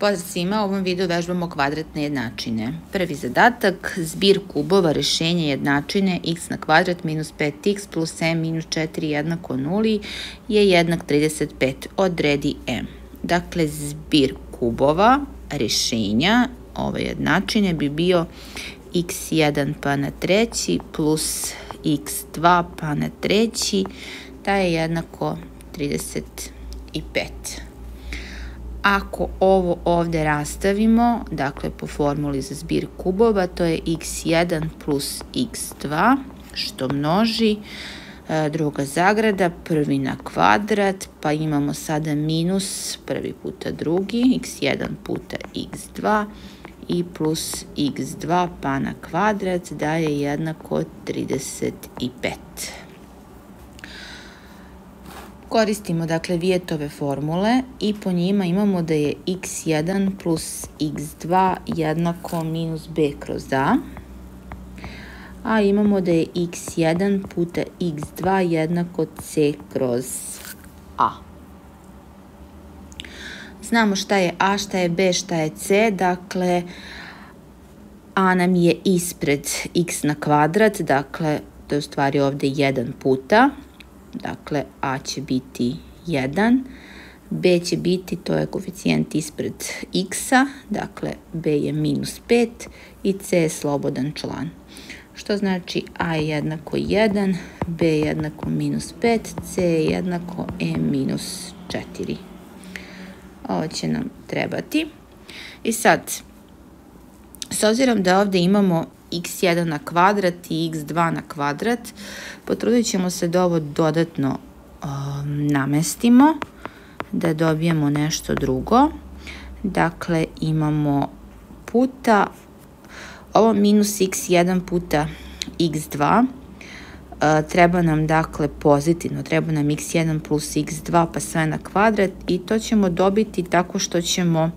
Pozdrav svima, u ovom videu vežbamo kvadratne jednačine. Prvi zadatak, zbir kubova rešenja jednačine x na kvadrat minus 5x plus m minus 4 jednako 0 je jednak 35. Odredi m. Dakle, zbir kubova rešenja ove jednačine bi bio x1 pa na treći plus x2 pa na treći, da je jednako 35. Ako ovo ovde rastavimo, dakle po formuli za zbir kubova, to je x1 plus x2, što množi e, druga zagrada, prvi na kvadrat, pa imamo sada minus prvi puta drugi, x1 puta x2 i plus x2 pa na kvadrat daje jednako 35. Koristimo dakle Vijetove formule i po njima imamo da je x1 plus x2 jednako minus b kroz a, a imamo da je x1 puta x2 jednako c kroz a. Znamo šta je a, šta je b, šta je c, dakle a nam je ispred x na kvadrat, dakle to je u stvari ovde 1 puta, Dakle, A će biti 1, B će biti, to je koeficijent ispred x-a, dakle B je minus 5 i C je slobodan član. Što znači A je jednako 1, B je jednako minus 5, C je jednako E minus 4. Ovo će nam trebati. I sad, s obzirom da ovde imamo x1 na kvadrat i x2 na kvadrat. Potrudit ćemo se da ovo dodatno um, namestimo, da dobijemo nešto drugo. Dakle, imamo puta, ovo minus x1 puta x2, uh, treba nam dakle pozitivno, treba nam x1 plus x2 pa sve na kvadrat i to ćemo dobiti tako što ćemo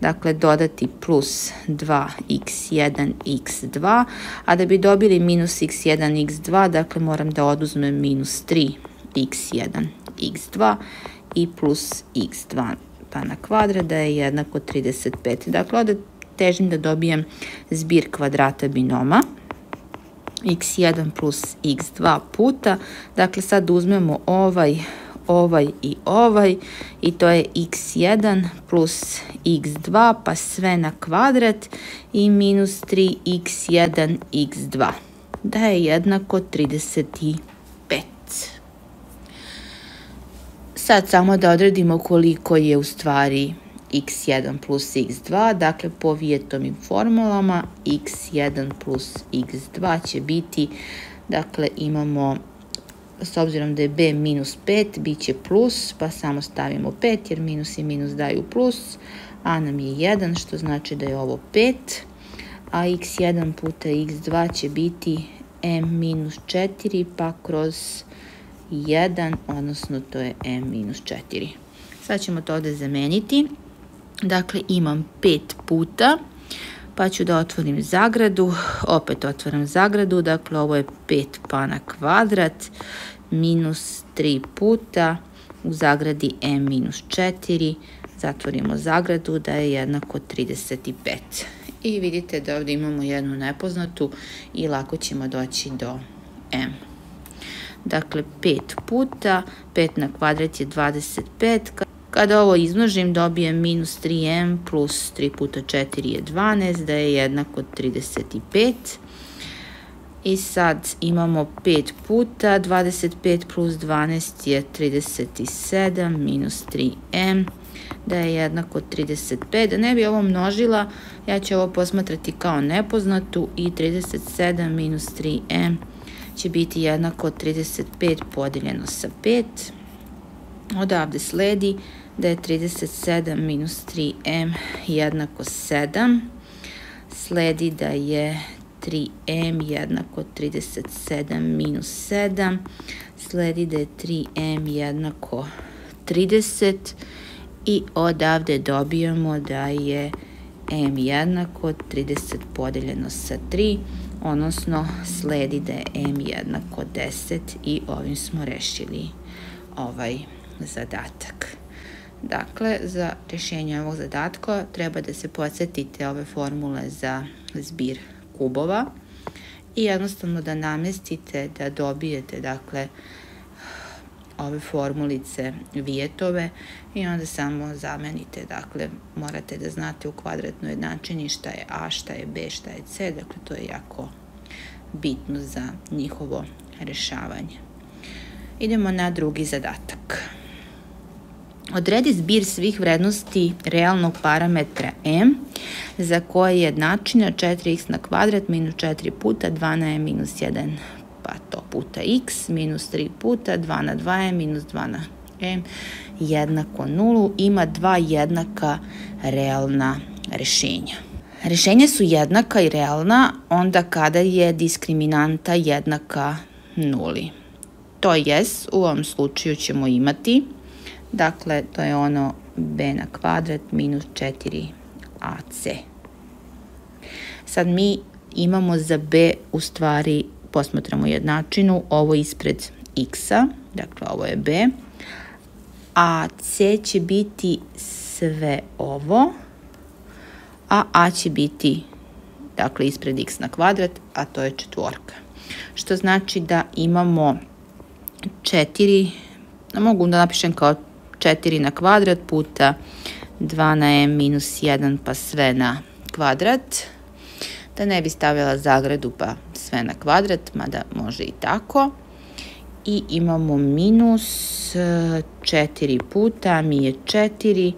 dakle dodati plus 2x1 x2, a da bi dobili minus x1 x2, dakle moram da oduzmem minus 3x1 x2 i plus x2 pa na kvadrat da je jednako 35. Dakle, ovde težim da dobijem zbir kvadrata binoma x1 plus x2 puta. Dakle, sad uzmemo ovaj ovaj i ovaj i to je x1 plus x2 pa sve na kvadrat i minus 3x1 x2 da je jednako 35. Sad samo da odredimo koliko je u stvari x1 plus x2, dakle po vijetovim formulama x1 plus x2 će biti, dakle imamo s obzirom da je b minus 5, bit će plus, pa samo stavimo 5, jer minus i minus daju plus, a nam je 1, što znači da je ovo 5, a x1 puta x2 će biti m minus 4, pa kroz 1, odnosno to je m minus 4. Sad ćemo to ovde zameniti. Dakle, imam 5 puta, pa ću da otvorim zagradu, opet otvaram zagradu, dakle ovo je 5 pa na kvadrat, minus 3 puta u zagradi m minus 4, zatvorimo zagradu da je jednako 35. I vidite da ovde imamo jednu nepoznatu i lako ćemo doći do m. Dakle, 5 puta, 5 na kvadrat je 25, Kada ovo izmnožim dobijem minus 3m plus 3 puta 4 je 12, da je jednako 35. I sad imamo 5 puta, 25 plus 12 je 37, minus 3m, da je jednako 35. Da ne bi ovo množila, ja ću ovo posmatrati kao nepoznatu i 37 minus 3m će biti jednako 35 podeljeno sa 5. Odavde sledi da je 37 minus 3m jednako 7. Sledi da je 3m jednako 37 minus 7. Sledi da je 3m jednako 30 i odavde dobijamo da je m jednako 30 podeljeno sa 3, odnosno sledi da je m jednako 10 i ovim smo rešili ovaj zadatak. Dakle, za rješenje ovog zadatka treba da se podsjetite ove formule za zbir kubova i jednostavno da namestite da dobijete dakle ove formulice vijetove i onda samo zamenite, dakle morate da znate u kvadratnoj jednačini šta je A, šta je B, šta je C, dakle to je jako bitno za njihovo rešavanje. Idemo na drugi zadatak. Odredi zbir svih vrednosti realnog parametra m za koje je jednačina 4x na kvadrat minus 4 puta 2 na m minus 1 pa to puta x minus 3 puta 2 na 2m minus 2 na m jednako nulu ima dva jednaka realna rešenja. Rešenja su jednaka i realna onda kada je diskriminanta jednaka nuli. To jest, u ovom slučaju ćemo imati, dakle, to je ono b na kvadrat minus 4ac. Sad mi imamo za b u stvari posmatramo jednačinu, ovo ispred x-a, dakle ovo je b, a c će biti sve ovo, a a će biti dakle ispred x na kvadrat, a to je četvorka. Što znači da imamo 4, mogu da napišem kao 4 na kvadrat puta 2 na m minus 1 pa sve na kvadrat. Da ne bi stavila zagradu pa sve na kvadrat, mada može i tako. I imamo minus 4 puta, mi je 4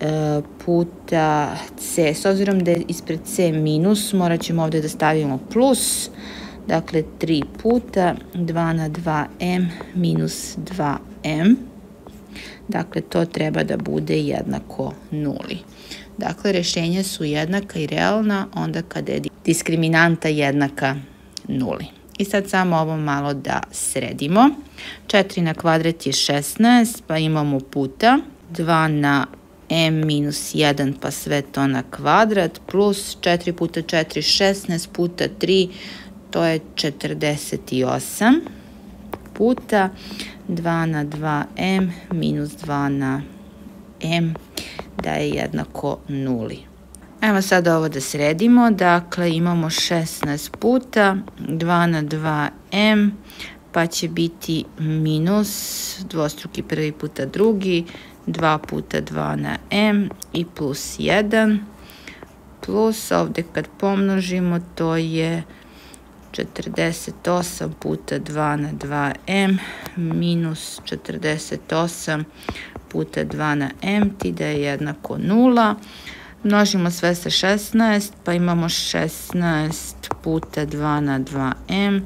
e, puta c. S obzirom da je ispred c minus, morat ćemo ovde da stavimo plus. Dakle, 3 puta 2 na 2m minus 2m. Dakle, to treba da bude jednako nuli. Dakle, rešenja su jednaka i realna onda kada je diskriminanta jednaka nuli. I sad samo ovo malo da sredimo. 4 na kvadrat je 16, pa imamo puta 2 na m minus 1 pa sve to na kvadrat plus 4 puta 4 16 puta 3 to je 48 puta 2 na 2m minus 2 na m da je jednako nuli. Evo sad ovo da sredimo, dakle imamo 16 puta, 2 na 2m, pa će biti minus dvostruki prvi puta drugi, 2 puta 2 na m i plus 1, plus ovde kad pomnožimo to je 48 puta 2 na 2m minus 48 puta 2 na m ti da je jednako 0. Množimo sve sa 16, pa imamo 16 puta 2 na 2m,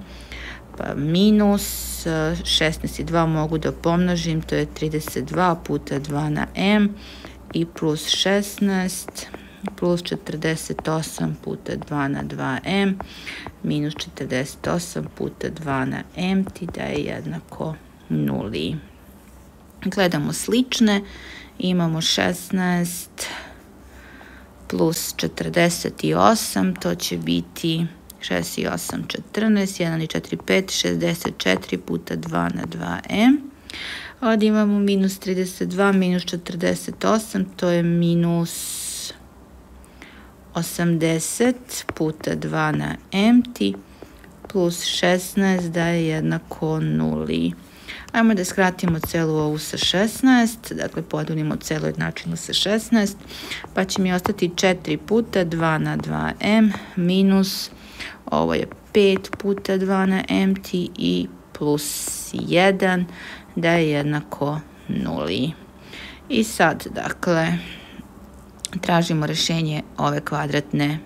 pa minus 16 i 2 mogu da pomnožim, to je 32 puta 2 na m i plus 16 plus 48 puta 2 na 2m minus 48 puta 2 na m ti da je jednako nuli. Gledamo slične, imamo 16 plus 48, to će biti 6 i 8, 14, 1 i 4, 5, 64 puta 2 na 2m. Ovdje imamo minus 32, minus 48, to je minus 80 puta 2 na mt plus 16 da je jednako nuli. Ajmo da skratimo celu ovu sa 16, dakle podelimo celu jednačinu sa 16, pa će mi ostati 4 puta 2 na 2m minus, ovo je 5 puta 2 na mt i plus 1 da je jednako nuli. I sad, dakle, tražimo rešenje ove kvadratne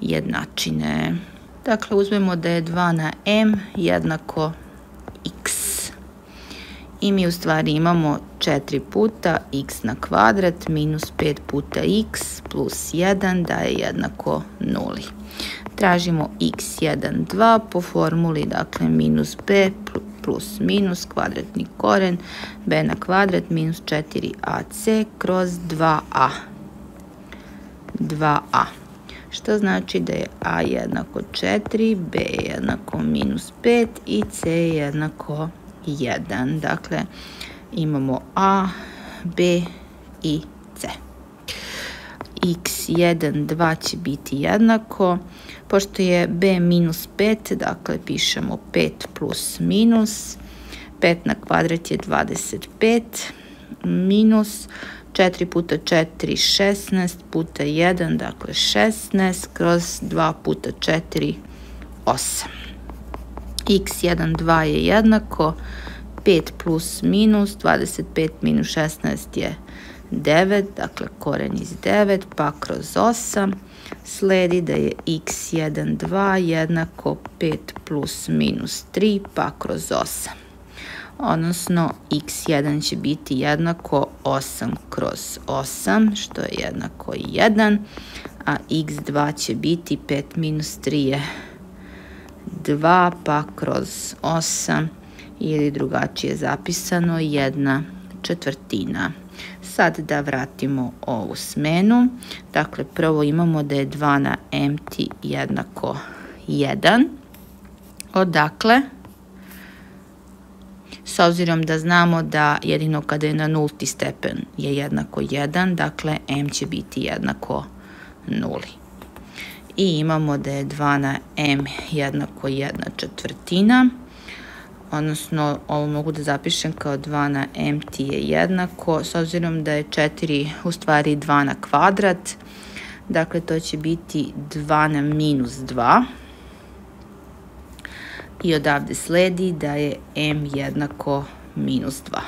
jednačine. Dakle, uzmemo da je 2 na m jednako x. I mi u stvari imamo 4 puta x na kvadrat minus 5 puta x plus 1 da je jednako 0. Tražimo x1, 2 po formuli, dakle minus b plus minus kvadratni koren b na kvadrat minus 4ac kroz 2a. 2a. Što znači da je a jednako 4, b jednako minus 5 i c jednako 1. Dakle, imamo a B i C. x1, 2 će biti jednako, pošto je b minus 5, dakle pišemo 5 plus minus, 5 na kvadrat je 25, minus 4 puta 4, 16 puta 1, dakle 16, kroz 2 puta 4, 8. x1, 2 je jednako, 5 plus minus, 25 minus 16 je 9, dakle koren iz 9, pa kroz 8, sledi da je x1, 2 jednako 5 plus minus 3, pa kroz 8 odnosno x1 će biti jednako 8 kroz 8, što je jednako 1, a x2 će biti 5 minus 3 je 2, pa kroz 8, ili drugačije zapisano, 1 četvrtina. Sad da vratimo ovu smenu. Dakle, prvo imamo da je 2 na mt jednako 1. Odakle s obzirom da znamo da jedino kada je na nulti stepen je jednako 1, dakle m će biti jednako nuli. I imamo da je 2 na m jednako 1 četvrtina, odnosno ovo mogu da zapišem kao 2 na mt je jednako, s obzirom da je 4 u stvari 2 na kvadrat, dakle to će biti 2 na minus 2, i odavde sledi da je m jednako minus 2.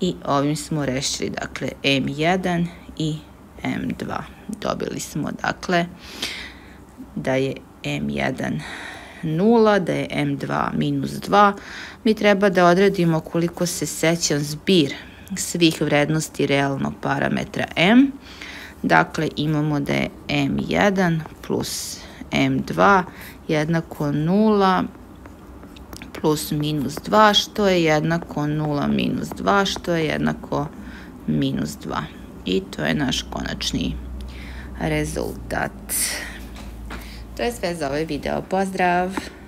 I ovim smo rešili, dakle, m1 i m2. Dobili smo, dakle, da je m1 0, da je m2 minus 2. Mi treba da odredimo koliko se sećam zbir svih vrednosti realnog parametra m. Dakle, imamo da je m1 plus m2 jednako 0 plus minus 2, što je jednako 0 minus 2, što je jednako minus 2. I to je naš konačni rezultat. To je sve za ovaj video. Pozdrav!